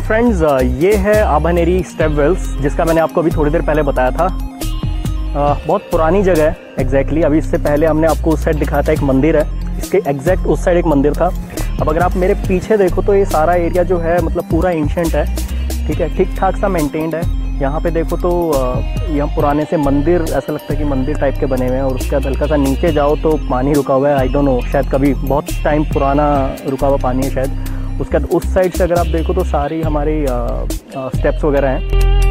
Friends ये है Abhaneri step Wales जिसका मैंने आपको अभी थोड़ी देर पहले बताया था। Uh, बहुत पुरानी जगह है एग्जैक्टली. अभी इससे पहले हमने आपको उस साइड दिखाया था एक मंदिर है। इसके एग्जैक्ट उस साइड एक मंदिर था। अब अगर आप मेरे पीछे देखो तो ये सारा एरिया जो है मतलब पूरा एंशेंट है। ठीक है ठीक ठाक सा मेंटेन्ड है। यहाँ पे देखो तो यहाँ पुराने से मंदिर ऐसा लगता है कि मंदिर टाइप के बने हुए हैं और उसके बाद हल्का सा नीचे जाओ तो पानी रुका हुआ है। आई डोंट नो शायद कभी बहुत टाइम पुराना रुका हुआ पानी है शायद। उसके बाद उस साइड से अगर आप देखो तो सारी हमारी स्टेप्स वगैरह हैं।